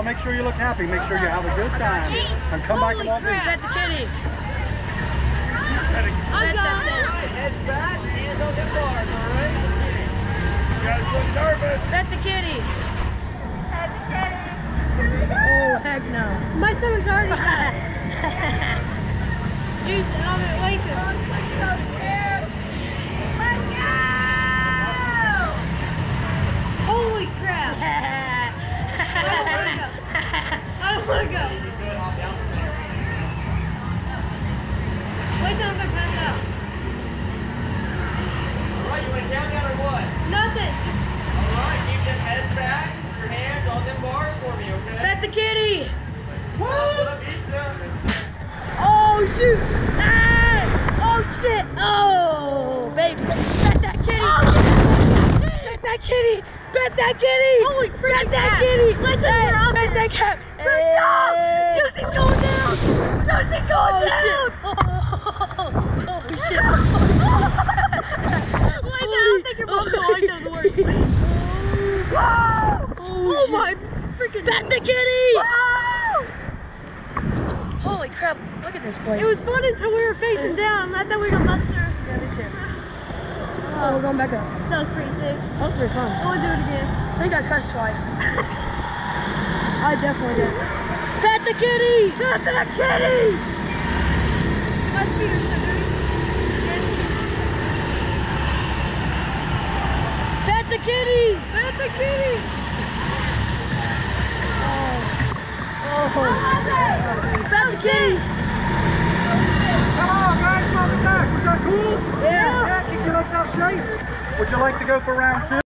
I'll make sure you look happy. Make sure you have a good time. And come back and walk me. Pet the kitty. I'm gone. Heads back, hands on the bars, all right? You guys look nervous. Pet the kitty. Oh, heck no. My stomach's already the kitty. Sit up, east up. Oh, shoot. Hey. Oh, shit. Oh, baby. Pet that kitty. Pet that kitty. Pet that kitty. Holy freaking that cat. kitty. Let them Hey, get out Pet there. that cat. Hey. Juicy's going down. Juicy's going Oh, down. shit. Oh, oh, shit. Wait, I don't think your gonna like. Oh, oh my freaking. Pet the kitty. Holy crap. Look at this place. It was fun until we were facing down. I thought we were gonna bust her. Yeah, me too. Oh, we're going back up. That was pretty sick. That was pretty fun. I want to do it again. I think I cussed twice. I definitely did. Pet the kitty! Pet the kitty! Would you like to go for round two?